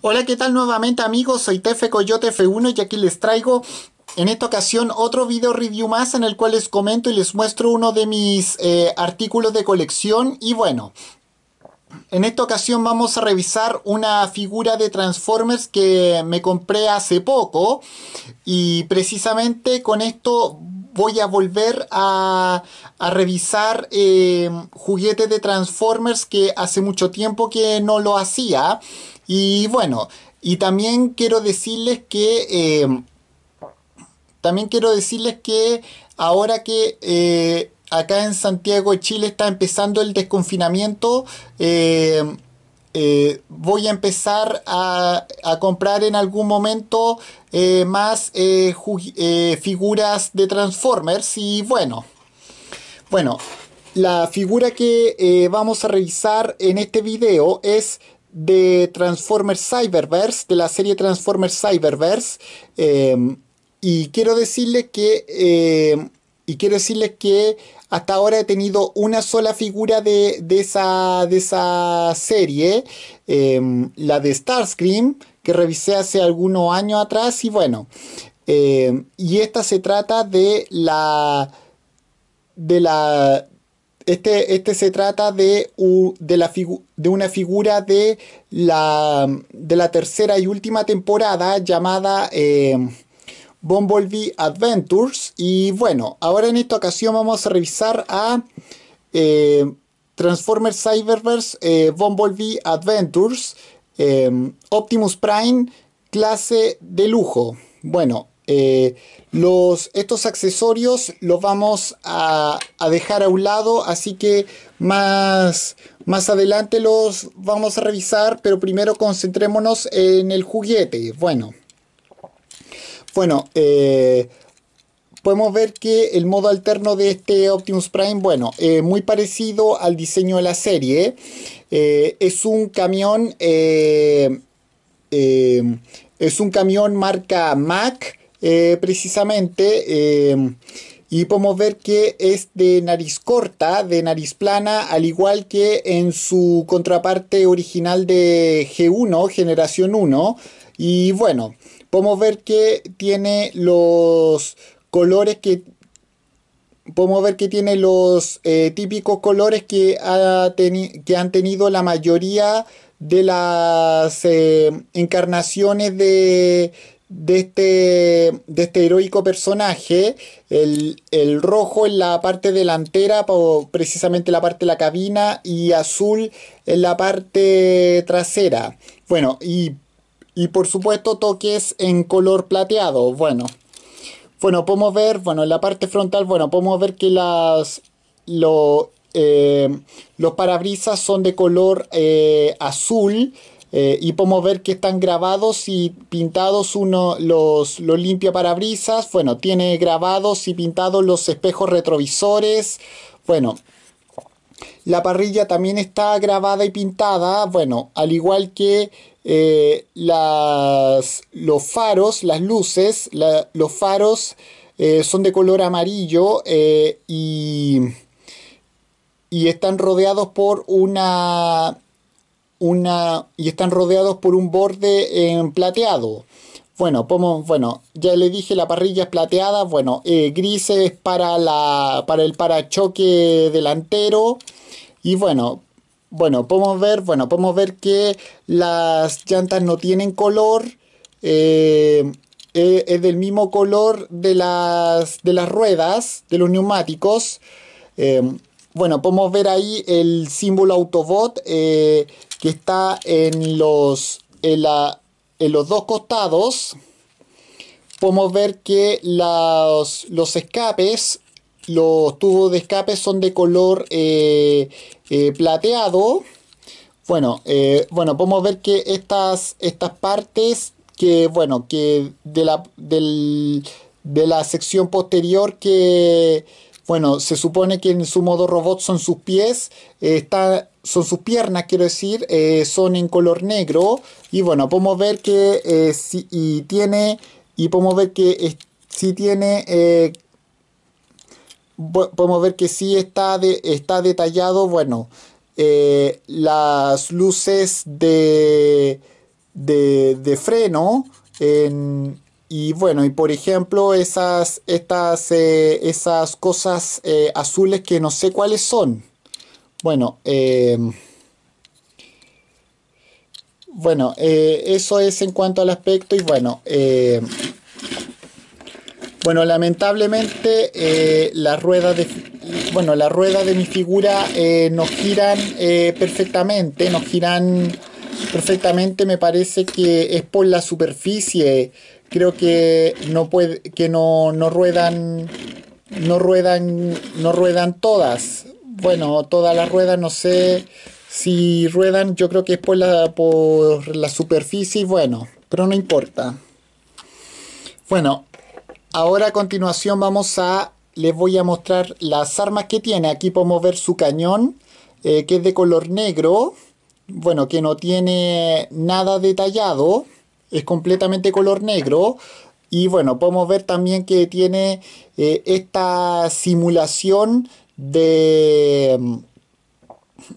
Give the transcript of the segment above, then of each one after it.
Hola, ¿qué tal nuevamente amigos? Soy Tefe Coyote F1 y aquí les traigo en esta ocasión otro video review más en el cual les comento y les muestro uno de mis eh, artículos de colección y bueno, en esta ocasión vamos a revisar una figura de Transformers que me compré hace poco y precisamente con esto voy a volver a, revisar eh, juguetes de Transformers que hace mucho tiempo que no lo hacía. Y bueno, y también quiero decirles que... Eh, también quiero decirles que ahora que eh, acá en Santiago de Chile está empezando el desconfinamiento, voy a empezar a, comprar en algún momento eh, más eh, figuras de Transformers y bueno, bueno, la figura que vamos a revisar en este video es de Transformers Cyberverse, de la serie Transformers Cyberverse y quiero decirles que y quiero decirles que hasta ahora he tenido una sola figura de, esa, de esa serie, em, la de Starscream, que revisé hace algunos años atrás. Y bueno, em, y esta se trata de la. de la. Este, este se trata de, de, la de una figura de la, de la tercera y última temporada llamada em, Bumblebee Adventures. Y bueno, ahora en esta ocasión vamos a revisar a eh, Transformers Cyberverse eh, Bumblebee Adventures eh, Optimus Prime clase de lujo. Bueno, los, estos accesorios los vamos a, a, dejar a un lado, así que más, más adelante los vamos a revisar, pero primero concentrémonos en el juguete. Bueno. Bueno, eh, podemos ver que el modo alterno de este Optimus Prime, bueno, eh, muy parecido al diseño de la serie. Eh, es un camión, es un camión marca Mac, precisamente. y podemos ver que es de nariz corta, de nariz plana, al igual que en su contraparte original de G1, generación 1. Y bueno, podemos ver que tiene los colores que podemos ver que tiene los eh, típicos colores que, ha que han tenido la mayoría de las eh, encarnaciones de, este, de este heroico personaje. El, el, rojo en la parte delantera, precisamente la parte de la cabina, y azul en la parte trasera. Bueno, y y por supuesto toques en color plateado. Bueno, bueno, podemos ver, bueno, en la parte frontal, bueno, podemos ver que las, eh, los parabrisas son de color eh, azul. Eh, y podemos ver que están grabados y pintados uno, los, los limpia parabrisas. Bueno, tiene grabados y pintados los espejos retrovisores. Bueno, la parrilla también está grabada y pintada. Bueno, al igual que eh, las, los faros, las luces, los faros eh, son de color amarillo eh, y, y, están rodeados por una, una y están rodeados por un borde en plateado. Bueno, como, bueno, ya le dije la parrilla es plateada, bueno, grises para, la, para el parachoque delantero y bueno, bueno, podemos ver, bueno, podemos ver que las llantas no tienen color. Eh, eh, es del mismo color de las, de las ruedas, de los neumáticos. Eh, bueno, podemos ver ahí el símbolo Autobot que está en los, en, los dos costados. Podemos ver que los escapes los tubos de escape son de color eh, eh, plateado. Bueno, eh, bueno, podemos ver que estas, estas partes que, bueno, que de la, de la sección posterior que, bueno, se supone que en su modo robot son sus pies, está, son sus piernas, quiero decir, son en color negro. Y bueno, podemos ver que si, tiene, y podemos ver que si tiene podemos ver que sí está, de, está detallado, bueno, eh, las luces de, de, freno. y bueno, y por ejemplo, esas, estas, eh, esas cosas eh, azules que no sé cuáles son. Bueno, bueno, eso es en cuanto al aspecto y bueno, bueno, lamentablemente eh, las ruedas de bueno, la rueda de mi figura eh, nos giran eh, perfectamente, nos giran perfectamente, me parece que es por la superficie. Creo que no puede, que no, no ruedan, no ruedan, no ruedan todas. Bueno, todas las ruedas no sé si ruedan, yo creo que es por la, por la superficie bueno, pero no importa. Bueno, Ahora a continuación vamos a, les voy a mostrar las armas que tiene. Aquí podemos ver su cañón, eh, que es de color negro. Bueno, que no tiene nada detallado. Es completamente color negro. Y bueno, podemos ver también que tiene eh, esta simulación de...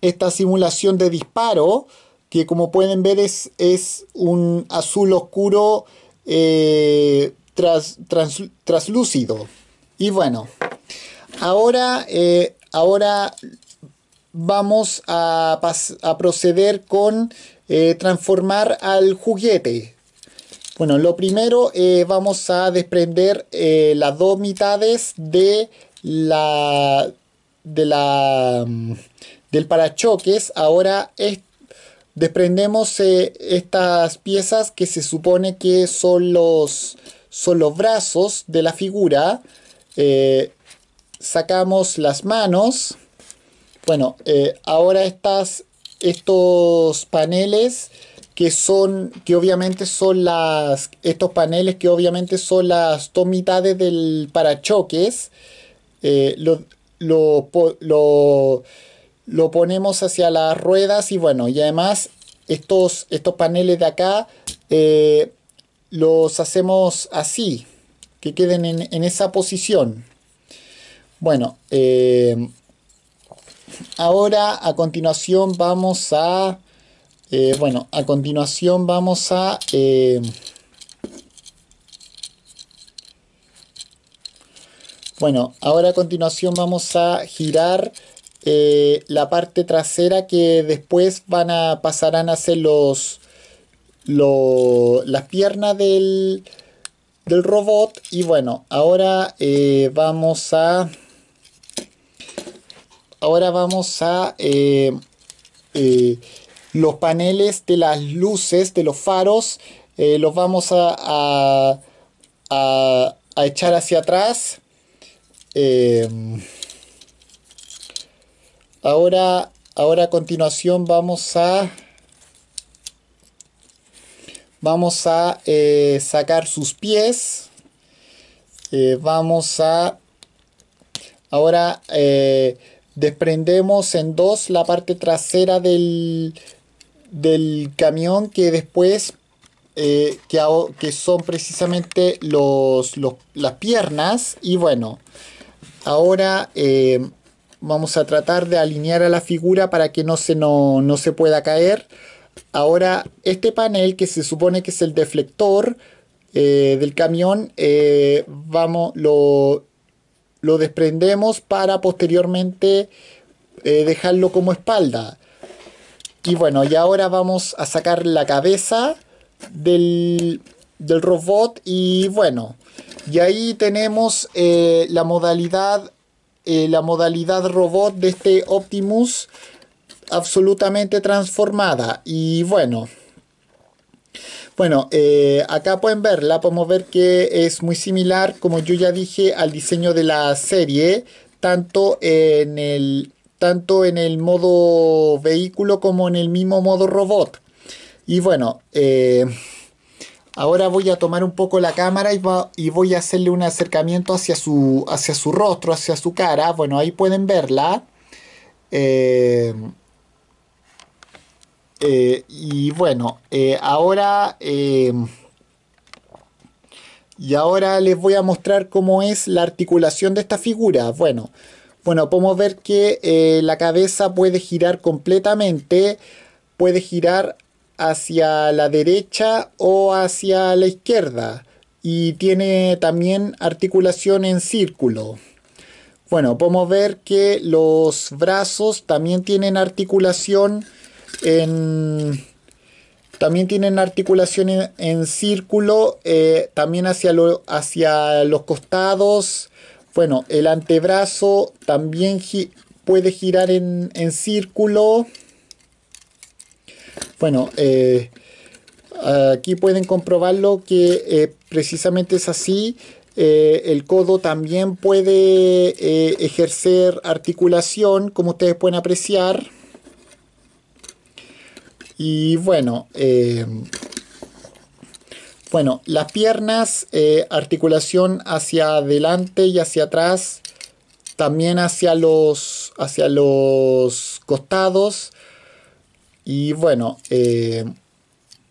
Esta simulación de disparo. Que como pueden ver es, es un azul oscuro eh, tras. Y bueno, ahora, eh, ahora vamos a, a proceder con eh, transformar al juguete. Bueno, lo primero eh, vamos a desprender las dos mitades de la, de la del parachoques. Ahora desprendemos estas piezas que se supone que son los son los brazos de la figura. Eh, sacamos las manos. Bueno, eh, ahora estas, estos paneles que son, que obviamente son las, estos paneles que obviamente son las dos mitades del parachoques, eh, lo, lo, lo, ponemos hacia las ruedas y bueno, y además estos, estos paneles de acá los hacemos así, que queden en, esa posición. Bueno, eh, ahora a continuación vamos a, eh, bueno, a continuación vamos a, eh, bueno, ahora a continuación vamos a girar la parte trasera que después van a pasarán a ser los las piernas del, del robot. Y bueno ahora eh, vamos a ahora vamos a eh, eh, los paneles de las luces de los faros los vamos a, a, a, echar hacia atrás. Ahora ahora a continuación vamos a Vamos a eh, sacar sus pies. Eh, vamos a... Ahora eh, desprendemos en dos la parte trasera del, del camión que después que, que, son precisamente los, las piernas y bueno ahora vamos a tratar de alinear a la figura para que no se, no, no se pueda caer Ahora, este panel que se supone que es el deflector eh, del camión, eh, vamos, lo, lo, desprendemos para posteriormente eh, dejarlo como espalda. Y bueno, y ahora vamos a sacar la cabeza del, del robot y bueno, y ahí tenemos la modalidad la modalidad robot de este Optimus absolutamente transformada. Y bueno, bueno, eh, acá pueden verla, podemos ver que es muy similar, como yo ya dije, al diseño de la serie, tanto en el, tanto en el modo vehículo como en el mismo modo robot. Y bueno, eh, ahora voy a tomar un poco la cámara y, y, voy a hacerle un acercamiento hacia su, hacia su rostro, hacia su cara. Bueno, ahí pueden verla. Eh, eh, y bueno, eh, ahora... Eh, y ahora les voy a mostrar cómo es la articulación de esta figura. Bueno, bueno podemos ver que la cabeza puede girar completamente, puede girar hacia la derecha o hacia la izquierda y tiene también articulación en círculo. Bueno, podemos ver que los brazos también tienen articulación en también tienen articulación en, círculo, eh, también hacia, hacia los costados. Bueno, el antebrazo también puede girar en, círculo. Bueno, eh, aquí pueden comprobarlo que eh, precisamente es así. el codo también puede ejercer articulación, como ustedes pueden apreciar. Y bueno, eh, bueno, las piernas, eh, articulación hacia adelante y hacia atrás, también hacia los, hacia los costados. Y bueno, eh,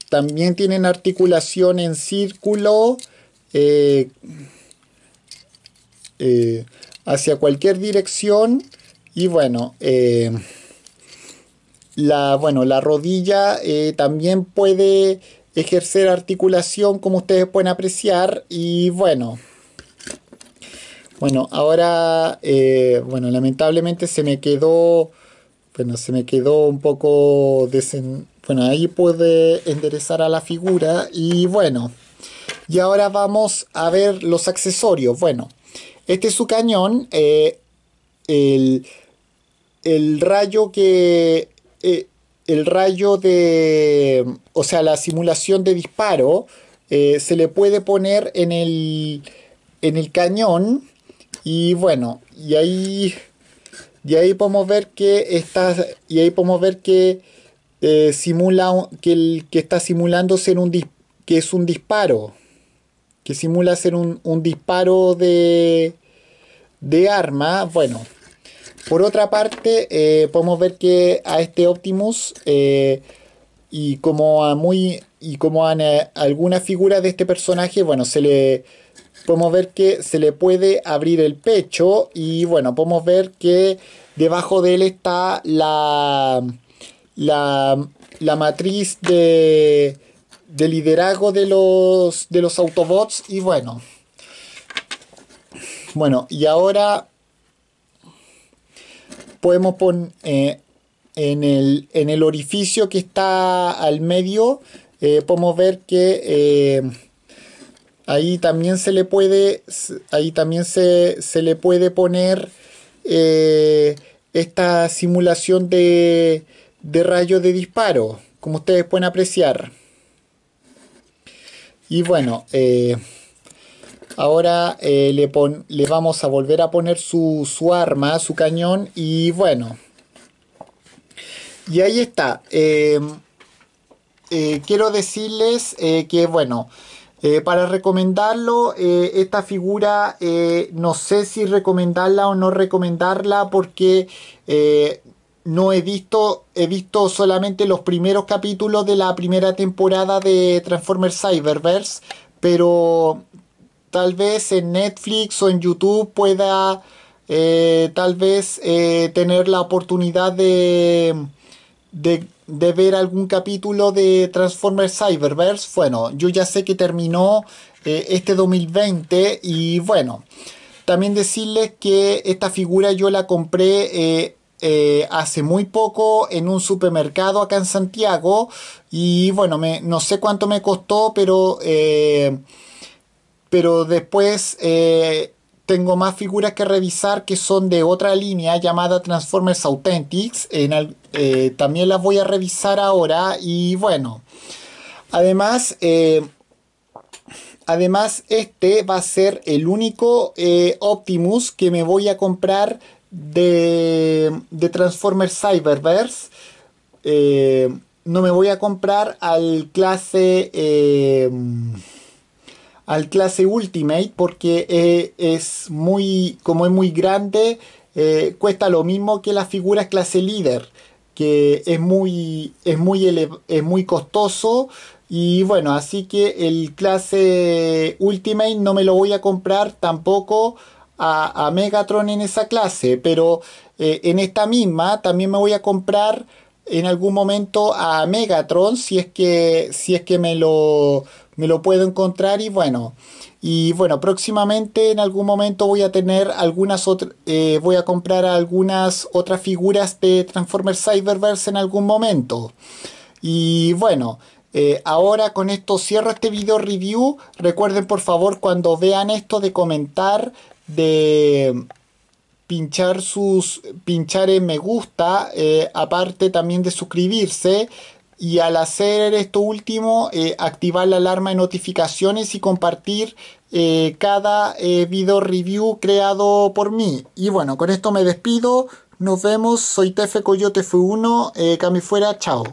también tienen articulación en círculo hacia cualquier dirección. Y bueno, la, bueno, la rodilla eh, también puede ejercer articulación como ustedes pueden apreciar y bueno. Bueno ahora eh, bueno lamentablemente se me quedó bueno se me quedó un poco desen bueno ahí puede enderezar a la figura y bueno. Y ahora vamos a ver los accesorios. Bueno este es su cañón eh, el, el rayo que eh, el rayo de, o sea, la simulación de disparo, eh, se le puede poner en el, en el cañón y bueno, y ahí, y ahí podemos ver que está, y ahí podemos ver que eh, simula, que, el, que está simulando ser un, que es un disparo, que simula ser un, un disparo de, de arma, bueno, por otra parte, eh, podemos ver que a este Optimus eh, y como a muy y como a alguna figura de este personaje, bueno, se le podemos ver que se le puede abrir el pecho y bueno, podemos ver que debajo de él está la la, la matriz de, de liderazgo de los de los Autobots y bueno, bueno, y ahora podemos poner eh, en, el, orificio que está al medio, eh, podemos ver que eh, ahí también se le puede, ahí también se, le puede poner esta simulación de, de rayo de disparo, como ustedes pueden apreciar. Y bueno, Ahora eh, le, le, vamos a volver a poner su, arma, su cañón y bueno. Y ahí está. Em, eh, quiero decirles eh, que bueno, para recomendarlo, esta figura no sé si recomendarla o no recomendarla porque no he visto, he visto solamente los primeros capítulos de la primera temporada de Transformers Cyberverse, pero tal vez en Netflix o en YouTube pueda eh, tal vez eh, tener la oportunidad de, de, ver algún capítulo de Transformers Cyberverse. Bueno, yo ya sé que terminó eh, este 2020 y bueno, también decirles que esta figura yo la compré hace muy poco en un supermercado acá en Santiago y bueno, no sé cuánto me costó, pero pero después eh, tengo más figuras que revisar que son de otra línea llamada Transformers Authentics. Eh, también las voy a revisar ahora y bueno, además... Eh, además, este va a ser el único Optimus que me voy a comprar de, de Transformers Cyberverse. no me voy a comprar al clase al clase Ultimate porque eh, es muy, como es muy grande, eh, cuesta lo mismo que las figuras clase líder, que es muy, es muy, es muy costoso. Y bueno, así que el clase Ultimate no me lo voy a comprar tampoco a, Megatron en esa clase, pero eh, en esta misma también me voy a comprar en algún momento a Megatron si es que, si es que me, lo, me lo puedo encontrar y bueno. Y bueno, próximamente en algún momento voy a tener algunas otras, eh, voy a comprar algunas otras figuras de Transformers Cyberverse en algún momento. Y bueno, eh, ahora con esto cierro este video review. Recuerden por favor cuando vean esto de comentar, de pinchar sus pinchar en me gusta, eh, aparte también de suscribirse. Y al hacer esto último, eh, activar la alarma de notificaciones y compartir cada video review creado por mí. Y bueno, con esto me despido. Nos vemos. Soy Tefe Coyote F1. Cami fuera. Chao.